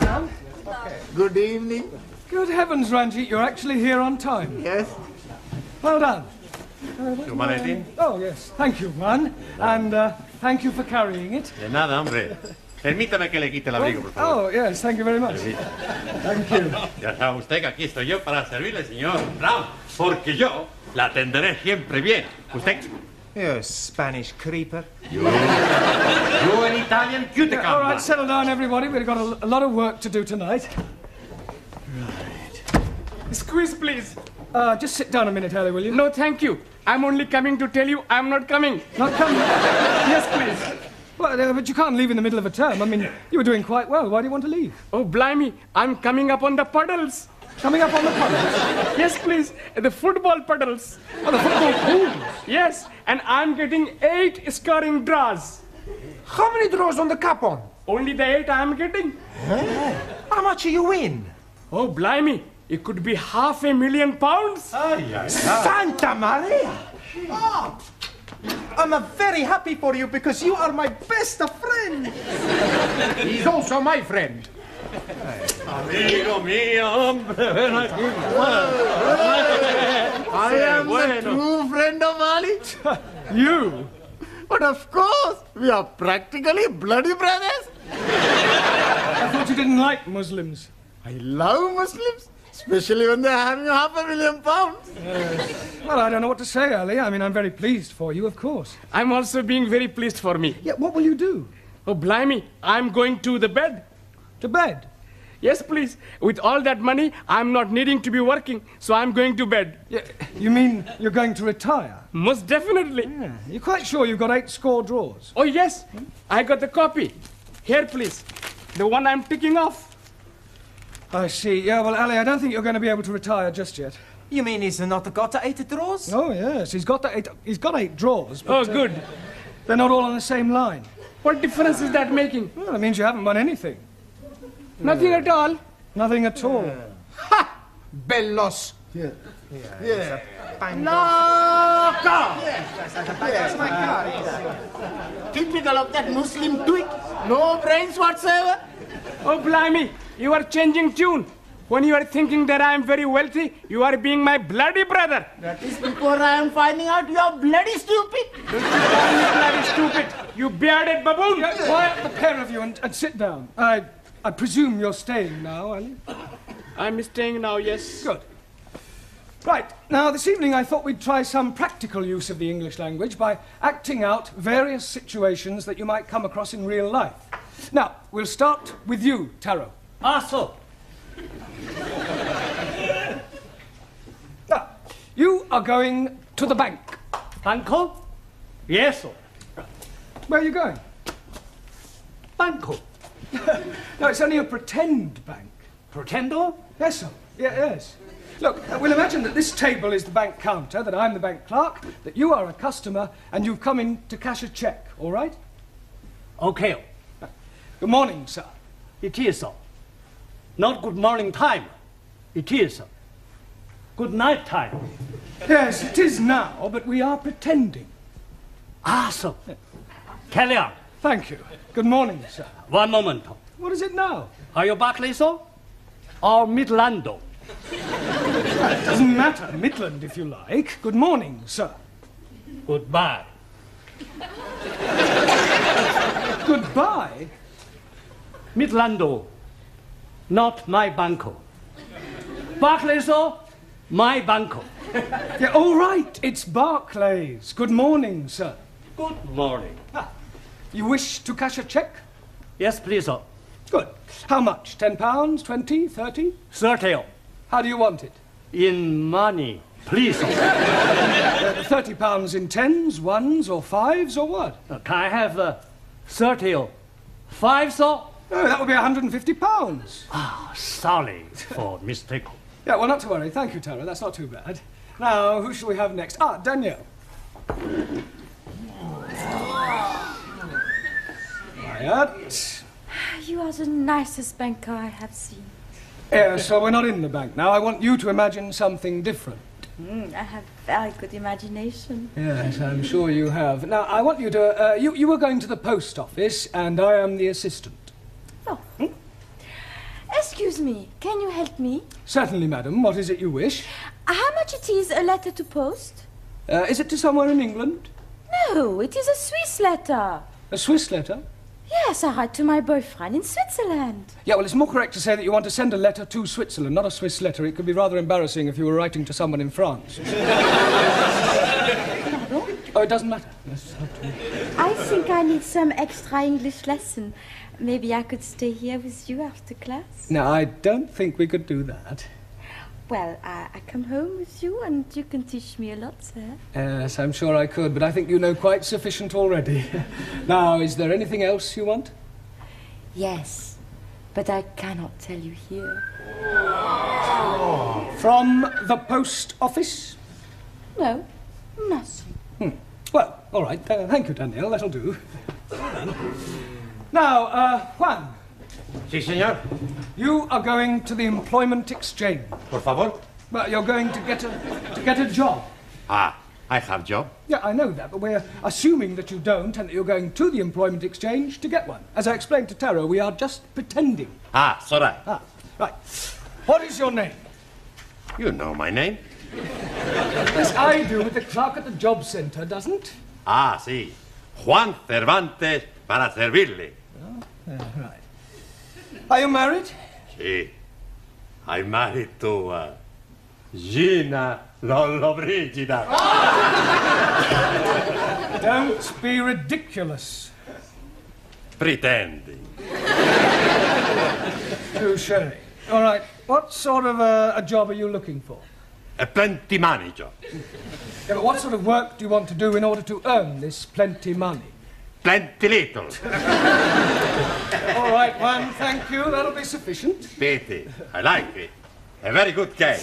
everyone. Ah, good evening. All right, sit down. Good heavens, Ranjit, you're actually here on time. Yes. Well done. ¿Tu maletín? Oh, yes. Thank you, man. And uh, thank you for carrying it. De nada, hombre. Permítame que le quite el abrigo, por favor. Oh, yes, thank you very much. Thank you. Ya sabe usted que aquí estoy yo para servirle, señor Brown. Porque yo la atenderé siempre bien. Usted... You Spanish creeper. You you an Italian cuticum. All right, settle down, everybody. We've got a, a lot of work to do tonight. Right. Squeeze, please. Uh, just sit down a minute, Harry, will you? No, thank you. I'm only coming to tell you I'm not coming. Not coming. Yes, please. Well, uh, but you can't leave in the middle of a term. I mean, you were doing quite well. Why do you want to leave? Oh, blimey. I'm coming up on the puddles. Coming up on the puddles. Yes, please. The football puddles. Oh, the football pool. Yes, and I'm getting eight scoring draws. How many draws on the cup on? Only the eight I'm getting. How much you win? Oh, blimey. It could be half a million pounds. Oh, yes. Santa Maria! Oh, I'm very happy for you because you are my best friend. He's also my friend. Amigo mío, hombre, ven aquí. I am the bueno. true friend of Ali. You? But of course, we are practically bloody brothers. I thought you didn't like Muslims. I love Muslims, especially when they're having half a million pounds. Well, I don't know what to say, Ali. I mean, I'm very pleased for you, of course. I'm also being very pleased for me. Yeah, what will you do? Oh, blimey. I'm going to the bed. To bed? Yes, please. With all that money, I'm not needing to be working, so I'm going to bed. Yeah, you mean you're going to retire? Most definitely. Yeah. You're quite sure you've got eight score draws? Oh, yes. I got the copy. Here, please. The one I'm ticking off. I see. Yeah, well, Ali, I don't think you're going to be able to retire just yet. You mean he's not got eight draws? Oh, yes. He's got the eight, he's got eight draws. Oh, But, uh, good. they're not all on the same line. What difference is that making? Well, that means you haven't won anything. Nothing at all. Nothing at all. Ha! Bellos. Yeah. Yeah. yeah. No! Yes, my car. Typical of that Muslim twig. No brains whatsoever. Oh, blimey. You are changing tune. When you are thinking that I am very wealthy, you are being my bloody brother. That is before I am finding out you are bloody stupid. Don't you call me bloody stupid, you bearded baboon. Yeah, quiet, the pair of you, and, and sit down. I, I presume you're staying now, Ali? I'm staying now, yes. Good. Right, now this evening I thought we'd try some practical use of the English language by acting out various situations that you might come across in real life. Now, we'll start with you, Taro. Ah, so. Now, you are going to the bank. Banco? Yes, sir. Where are you going? Banco. No, it's only a pretend bank. Pretendo? Yes, sir. Yeah, yes. Look, we'll imagine that this table is the bank counter, that I'm the bank clerk, that you are a customer, and you've come in to cash a cheque, all right? Okay, Good morning, sir. it is so. Not good morning time. It is. Good night time. Yes, it is now, but we are pretending. Ah, so. Carry on. Thank you. Good morning, sir. One moment. What is it now? Are you Barclay, sir? Or Midlando? Doesn't matter. Midland, if you like. Good morning, sir. Goodbye. Goodbye. Midlando. Not my banco. Sir? My banco. Yeah, all right. It's Barclays. Good morning, sir. Good morning. Ah. You wish to cash a cheque? Yes, please, sir. Good. How much? Ten pounds? Twenty? Thirty? Thirty. How do you want it? In money. Please, sir. Uh, Thirty pounds in tens, ones, or fives, or what? Uh, Can I have uh, thirty? Five, sir? No, that would be 150 pounds. Ah, sorry for mistake. Yeah, well, not to worry. Thank you, Taro. That's not too bad. Now, who shall we have next? Ah, Danielle. Quiet. You are the nicest banker I have seen. Yeah, so we're not in the bank now. I want you to imagine something different. Mm, I have very good imagination. Yes, I'm sure you have. Now, I want you to. Uh, you, you were going to the post office, and I am the assistant. Excuse me, can you help me? Certainly, madam. What is it you wish? How much it is a letter to post? Uh, is it to somewhere in England? No, it is a Swiss letter. A Swiss letter? Yes, I write to my boyfriend in Switzerland. Yeah, well, it's more correct to say that you want to send a letter to Switzerland, not a Swiss letter. It could be rather embarrassing if you were writing to someone in France. oh, it doesn't matter. I think I need some extra English lesson. Maybe I could stay here with you after class. No, I don't think we could do that. Well, I, I come home with you and you can teach me a lot, sir. Yes, I'm sure I could, but I think you know quite sufficient already. now, is there anything else you want? Yes, but I cannot tell you here. From the post office? No, nothing. Hmm. Well, all right. Uh, thank you, Danielle. That'll do. now, uh, Juan, Sí, señor. you are going to the employment exchange. Por favor. Well, you're going to get a to get a job. Ah, I have job. Yeah, I know that, but we're assuming that you don't and that you're going to the employment exchange to get one. As I explained to Taro, we are just pretending. Ah, so right. Ah, right. What is your name? You know my name. Yes, I do, but the clerk at the job centre doesn't. Ah, sí. Juan Cervantes para servirle. right. Are you married? Sí. I'm married to uh, Gina Lollobrigida. Don't be ridiculous. Pretending. Touche. All right. What sort of uh, a job are you looking for? A plenty money job. Yeah, but what sort of work do you want to do in order to earn this plenty money? Plenty little. All right, Juan, thank you. That'll be sufficient. Pity. I like it. A very good game.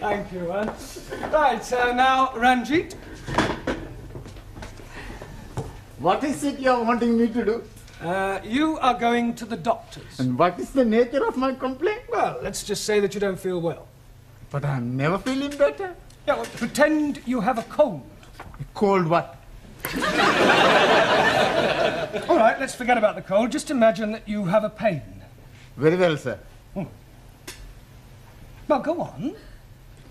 Thank you, Juan. Right, so now, Ranjit, What is it you're wanting me to do? uh, you are going to the doctor's. And what is the nature of my complaint? Well, let's just say that you don't feel well. But I'm never feeling better. Yeah, well, pretend you have a cold. A cold what? All right, let's forget about the cold. Just imagine that you have a pain. Very well, sir. Well, go on.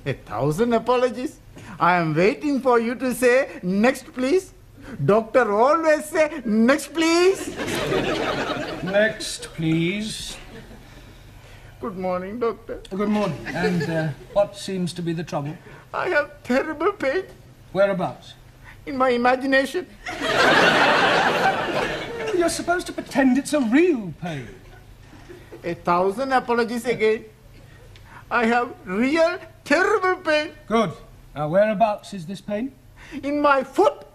A thousand apologies. I am waiting for you to say next, please. Doctor always say next, please. Next, please. Good morning, doctor. Good morning. And uh, what seems to be the trouble? I have terrible pain Whereabouts? In my imagination. You're supposed to pretend it's a real pain. A thousand apologies again. I have real terrible pain Good. Now, whereabouts is this pain? in my foot.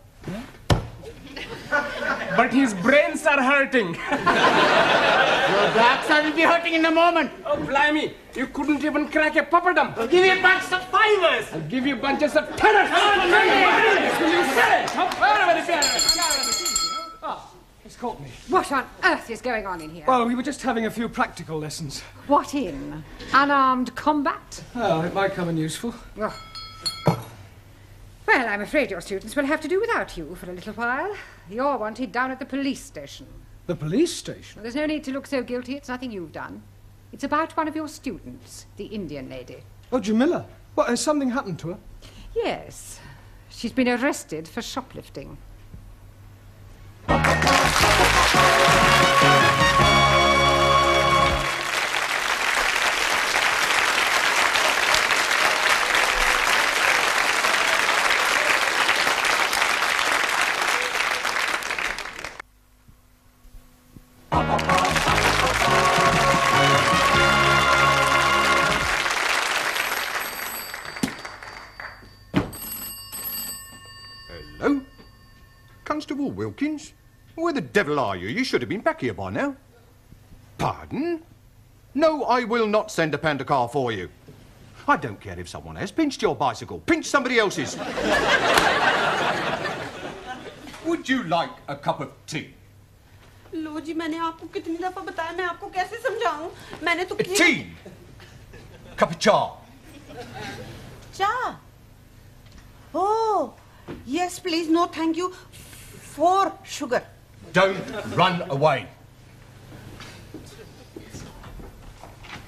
But his brains are hurting. Your backside will be hurting in a moment. Oh, blimey. You couldn't even crack a papadum. I'll give you a bunch of fivers. I'll give you bunches of tenors. Will you say? Ah, it's caught me. What on earth is going on in here? Well, we were just having a few practical lessons. What in? Unarmed combat? Oh, it might come in useful. Well, I'm afraid your students will have to do without you for a little while. You're wanted down at the police station. The police station? Well, there's no need to look so guilty. It's nothing you've done. It's about one of your students, the Indian lady. Oh, Jamila. What, has something happened to her? Yes. She's been arrested for shoplifting. Hello? Constable Wilkins? Where the devil are you? You should have been back here by now. Pardon? No, I will not send a panda car for you. I don't care if someone has pinched your bicycle. Pinch somebody else's. Would you like a cup of tea? लो जी मैंने आपको कितनी दफा बताया मैं आपको कैसे समझाऊं मैंने तो A tea? Cup of cha? चा oh yes please no thank you for sugar Don't run away.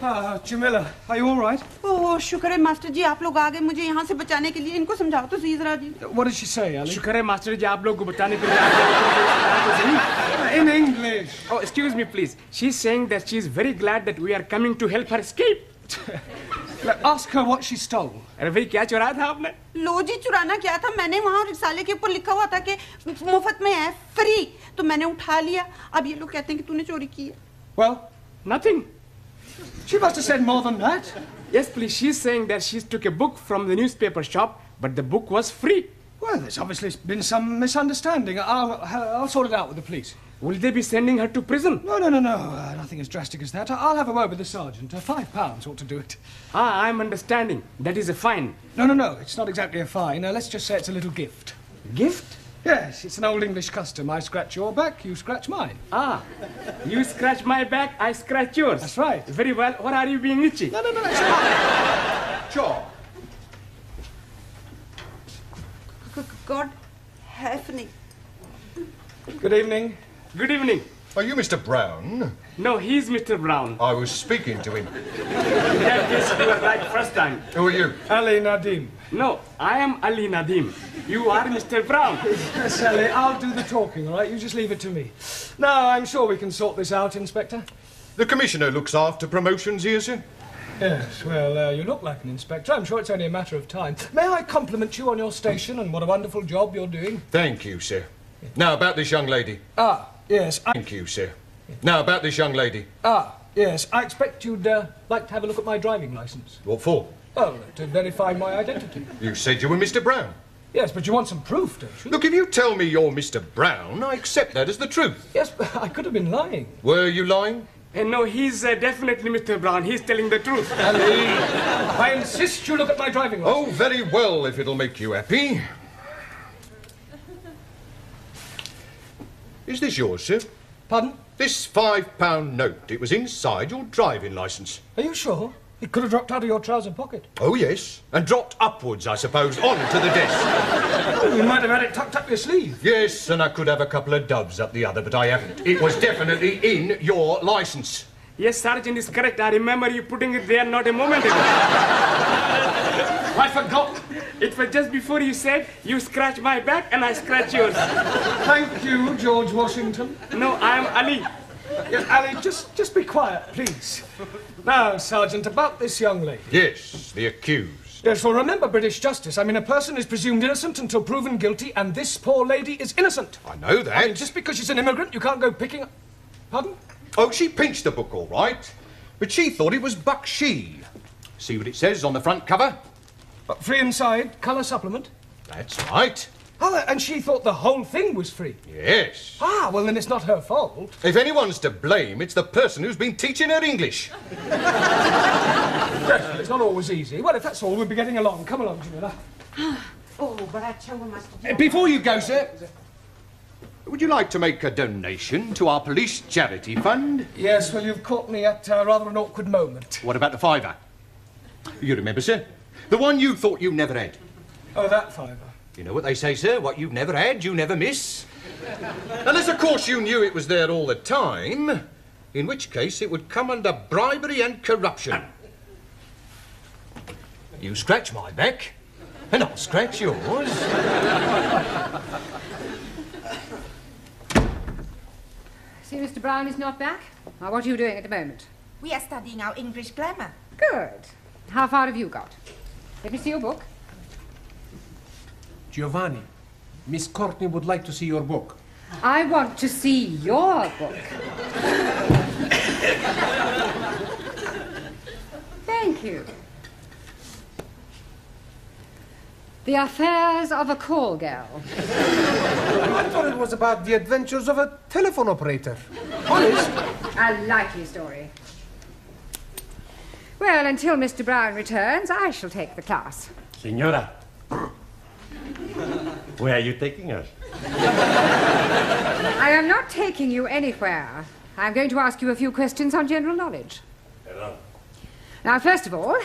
Ah, Jamila, are you all right? ओह शुक्र है मास्टर जी आप लोग आ गए मुझे यहाँ से बचाने के लिए इनको समझाओ तो सही जरा जी What did she say, Ali? शुक्र है मास्टर जी आप लोग को बताने के लिए आ गए। In English. Oh, excuse me, please. She's saying that she's very glad that we are coming to help her escape. Look, Ask her what she stole. अरे भाई क्या चुराया था आपने लो जी चुराना क्या था मैंने वहाँ रिसाले के ऊपर लिखा हुआ था कि मुफ्त में है फ्री तो मैंने उठा लिया अब ये लोग कहते हैं कि तूने चोरी की है Well, Nothing. she must have said more than that. Yes, please. She's saying that she took a book from the newspaper shop, but the book was free. Well, there's obviously been some misunderstanding. I'll, I'll sort it out with the police. Will they be sending her to prison? No, no, no, no. Uh, nothing as drastic as that. I'll have a word with the sergeant. Uh, five pounds ought to do it. Ah, I'm understanding. That is a fine. No, no, no. It's not exactly a fine. Uh, let's just say it's a little gift. Gift? Yes, it's an old English custom. I scratch your back, you scratch mine. Ah, you scratch my back, I scratch yours. That's right. Very well. What are you being itchy? No, no, no. Chaw. fine. God, heavenly. Good evening. Good evening. Are you Mr. Brown? No, he's Mr. Brown. I was speaking to him. In that case, you were right first time. Who are you? Ali Nadim. No, I am Ali Nadim. You are Mr. Brown. Yes, Ali, I'll do the talking, all right? You just leave it to me. No, I'm sure we can sort this out, Inspector. The Commissioner looks after promotions here, sir. Yes, well, uh, you look like an inspector. I'm sure it's only a matter of time. May I compliment you on your station and what a wonderful job you're doing? Thank you, sir. Now, about this young lady. Ah, yes, I... Thank you, sir. Now, about this young lady. Ah, yes, I expect you'd uh, like to have a look at my driving licence. What for? Oh, to verify my identity. You said you were Mr. Brown. Yes, but you want some proof, don't you? Look, if you tell me you're Mr. Brown, I accept that as the truth. Yes, but I could have been lying. Were you lying? And no, he's uh, definitely Mr. Brown. He's telling the truth. Ali, I insist you look at my driving licence. Oh, very well, if it'll make you happy. Is this yours, sir? Pardon? This five pound note. It was inside your driving licence. Are you sure? It could have dropped out of your trouser pocket. Oh, yes. And dropped upwards, I suppose, onto the desk. Oh, you might have had it tucked up your sleeve. Yes, and I could have a couple of doves up the other, but I haven't. It was definitely in your licence. Yes, Sergeant is correct. I remember you putting it there not a moment ago. I forgot. It was just before you said, you scratch my back and I scratch yours. Thank you, George Washington. No, I am Ali. Yes, Ali, just, just be quiet, please. Now, Sergeant, about this young lady. Yes, the accused. Yes, well, remember British justice. I mean, a person is presumed innocent until proven guilty, and this poor lady is innocent. I know that. I mean, just because she's an immigrant, you can't go picking... Pardon? Oh, she pinched the book all right, but she thought it was Bakshi. See what it says on the front cover? But free inside, colour supplement? That's right. Oh, and she thought the whole thing was free. Yes. Ah, well, then it's not her fault. If anyone's to blame, it's the person who's been teaching her English. well, it's not always easy. Well, if that's all, we'll be getting along. Come along, Jamila. oh, but that chummer must have... Eh, before you go, sir... Would you like to make a donation to our police charity fund? Yes, well, you've caught me at uh, rather an awkward moment. What about the fiver? You remember, sir? The one you thought you never had. Oh, that fiver. You know what they say, sir? What you've never had, you never miss. Unless, of course, you knew it was there all the time, in which case it would come under bribery and corruption. You scratch my back, and I'll scratch yours. See, Mr. Brown is not back. Now, what are you doing at the moment? We are studying our English grammar. Good. How far have you got? Let me see your book. Giovanni, Miss Courtney would like to see your book. I want to see your book. Thank you. The Affairs of a Call Girl. I thought it was about the adventures of a telephone operator. Honest? A likely story. Well, until Mr. Brown returns, I shall take the class. Senora. Where are you taking us? I am not taking you anywhere. I'm going to ask you a few questions on general knowledge. Hello. Now, first of all,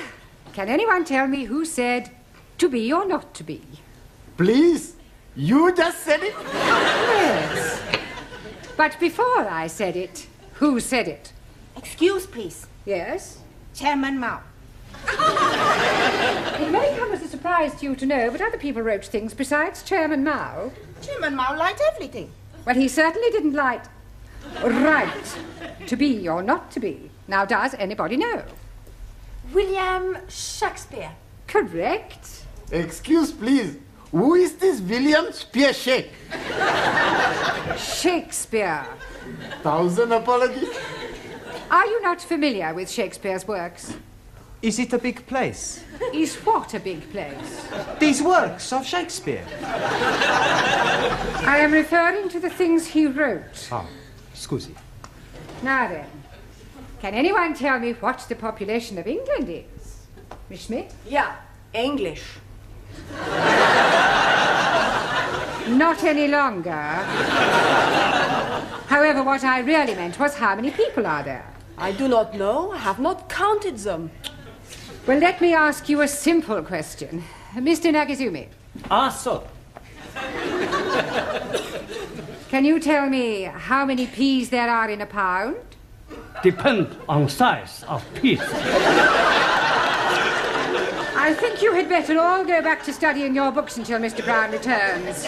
can anyone tell me who said to be or not to be? Please, you just said it. Yes. But before I said it, who said it? Excuse, please. Yes? Chairman Mao. It may come as a surprise to you to know, but other people wrote things besides Chairman Mao. Chairman Mao liked everything. Well, he certainly didn't like right to be or not to be. Now, does anybody know? William Shakespeare. Correct. Excuse, please. Who is this William Spearshake? Shakespeare. Thousand apologies. Are you not familiar with Shakespeare's works? Is it a big place? Is what a big place? These works of Shakespeare. I am referring to the things he wrote. Ah, scusi. Now then, can anyone tell me what the population of England is? Miss Smith? Yeah, English. Not any longer. However, what I really meant was how many people are there? I do not know. I have not counted them. Well, let me ask you a simple question. Mr. Nagazumi, Ah, so. can you tell me how many peas there are in a pound? Depend on size of piece. I think you had better all go back to studying your books until Mr. Brown returns.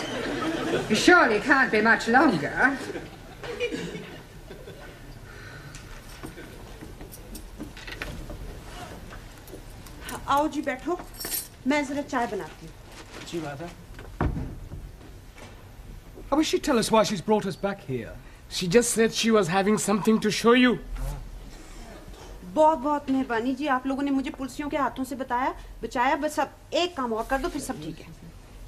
You surely can't be much longer. आओ जी बैठो मैं जरा चाय बनाती हूँ Gee, rather. I wish she'd tell us why she's brought us back here. She just said she was having something to show you. बहुत बहुत मेहरबानी जी आप लोगों ने मुझे पुलिसियों के हाथों से बताया बचाया बस अब एक काम और कर दो फिर सब ठीक है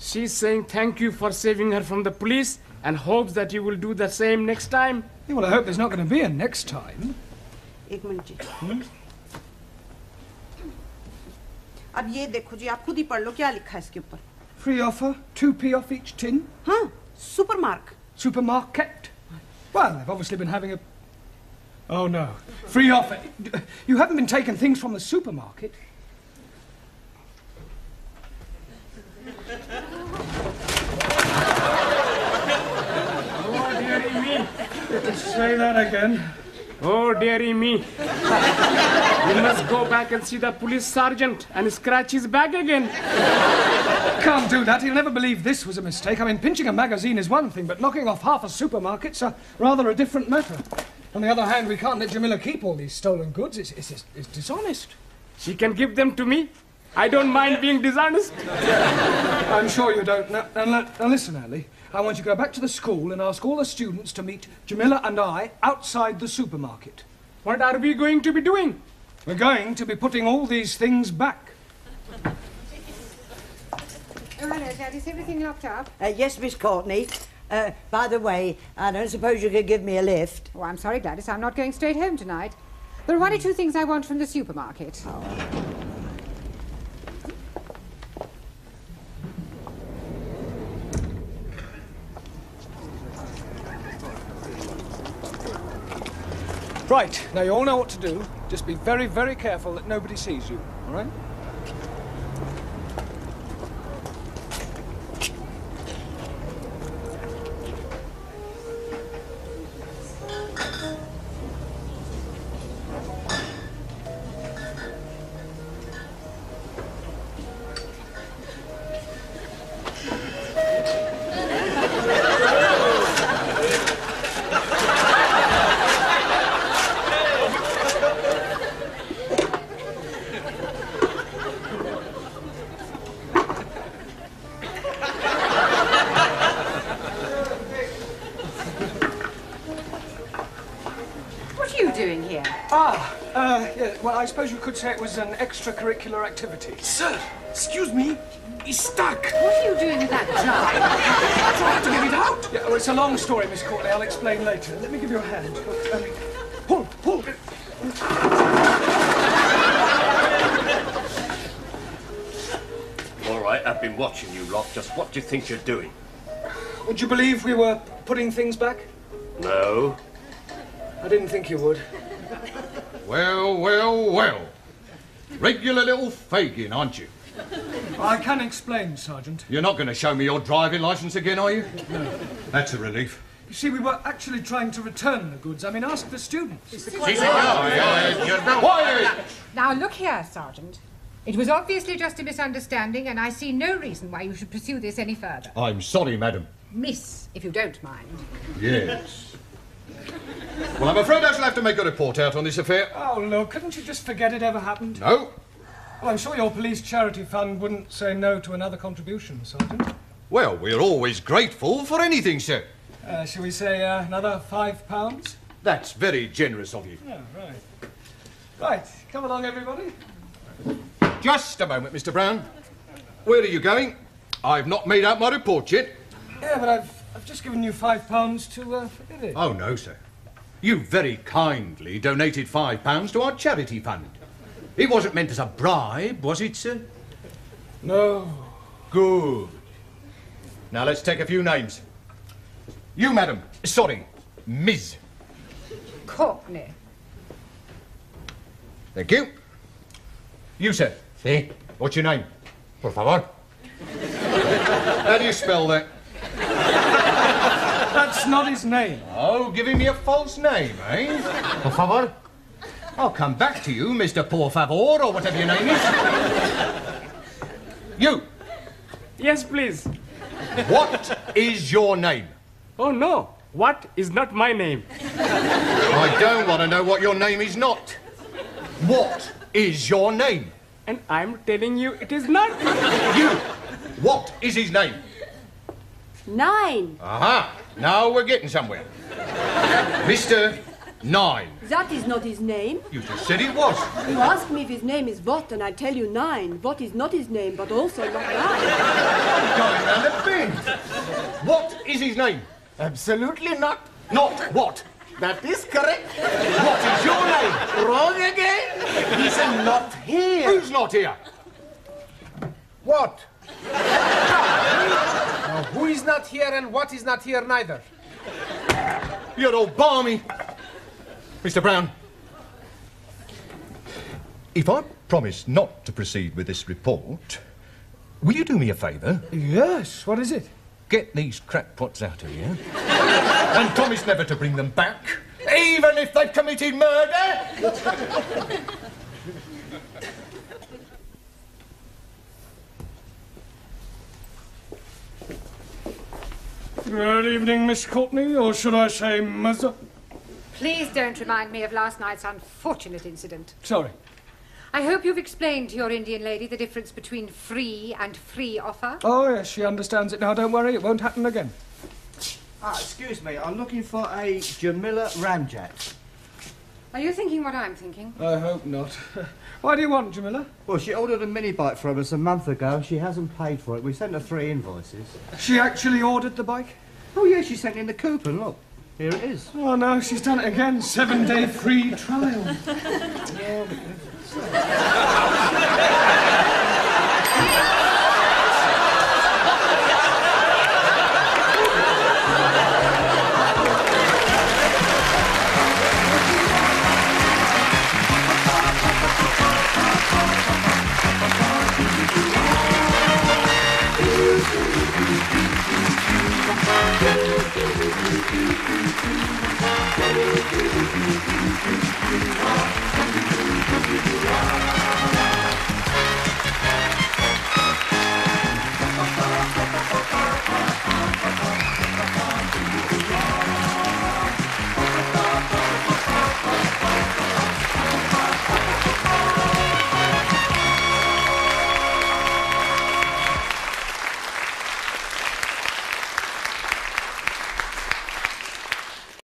She's saying thank you for saving her from the police and hopes that you will do the same next time. Yeah, well, I hope there's not going to be a next time. एक minute जी अब ये देखो जी आप खुद ही पढ़ लो क्या लिखा है इसके ऊपर Free offer, 2p off each tin. हाँ super mark Supermarket. Well, they've obviously been having a. Oh no. Free offer. You haven't been taking things from the supermarket. Oh, dearie me. Say that again. Oh, dearie me. you must go back and see the police sergeant and scratch his back again. Can't do that. He'll never believe this was a mistake. I mean, pinching a magazine is one thing, but knocking off half a supermarket's a rather a different matter. On the other hand, we can't let Jamila keep all these stolen goods. It's, it's, it's dishonest. She can give them to me. I don't mind being dishonest. I'm sure you don't. Now, now, now listen, Ali. I want you to go back to the school and ask all the students to meet Jamila and I outside the supermarket. What are we going to be doing? We're going to be putting all these things back. Oh, hello, Dad. Is everything locked up? Uh, yes, Miss Courtney. Uh, by the way, I don't suppose you could give me a lift. Oh, I'm sorry, Gladys. I'm not going straight home tonight. There are one or two things I want from the supermarket. Right, now you all know what to do. Just be very, very careful that nobody sees you, all right? Suppose you could say it was an extracurricular activity. Sir, excuse me. He's stuck. What are you doing with that jar? Trying to get it out? Yeah, well, it's a long story, Miss Courtney. I'll explain later. Let me give you a hand. Um, pull, pull. All right, I've been watching you lot. Just what do you think you're doing? Would you believe we were putting things back? No. I didn't think you would. Well, well, well. Regular little Fagin, aren't you? I can explain, Sergeant. You're not going to show me your driving licence again, are you? No. That's a relief. You see, we were actually trying to return the goods. I mean, ask the students. Now, look here, Sergeant. It was obviously just a misunderstanding, and I see no reason why you should pursue this any further. I'm sorry, madam. Miss, if you don't mind. Yes. Well, I'm afraid I shall have to make a report out on this affair. Oh, look, couldn't you just forget it ever happened? No. Well, I'm sure your police charity fund wouldn't say no to another contribution, Sergeant. Well, we're always grateful for anything, sir. Uh, shall we say uh, another five pounds? That's very generous of you. Yeah, right. Right, come along, everybody. Just a moment, Mr. Brown. Where are you going? I've not made out my report yet. Yeah, but I've, I've just given you five pounds to uh, forget it. Oh, no, sir. You very kindly donated five pounds to our charity fund. It wasn't meant as a bribe, was it, sir? No. Good. Now let's take a few names. You, madam. Sorry, Ms. Courtney. Thank you. You, sir. Sí. What's your name? Por favor. How do you spell that? That's not his name. Oh, giving me a false name, eh? Por favor. I'll come back to you, Mr. Por Favor, or whatever your name is. You, Yes, please. what is your name? Oh, no. What is not my name? I don't want to know what your name is not. What is your name? And I'm telling you, it is not. You, what is his name? Nine. Aha, now we're getting somewhere. Mr. Nine. That is not his name. You just said it was. You ask me if his name is what, and I tell you nine. What is not his name, but also not nine. Going round the bend. What is his name? Absolutely not. Not what? That is correct. What is your name? Wrong again. He's not here. Who's not here? What? Now, who is not here and what is not here neither? You're all balmy. Mr. Brown. If I promise not to proceed with this report, will you do me a favour? Yes, what is it? Get these crackpots out of here. and promise never to bring them back, even if they've committed murder. Good evening, Miss Courtney, or should I say, Mother? Please don't remind me of last night's unfortunate incident. Sorry. I hope you've explained to your Indian lady the difference between free and free offer. Oh, yes, she understands it now. Don't worry, it won't happen again. Ah, excuse me, I'm looking for a Jamila Ramjet. Are you thinking what I'm thinking? I hope not. Why do you want, Jamila? Well, she ordered a mini bike from us a month ago and she hasn't paid for it. We sent her three invoices. She actually ordered the bike? Oh, yeah, she sent in the coupon. Look, here it is. Oh, no, she's done it again. Seven day free trial.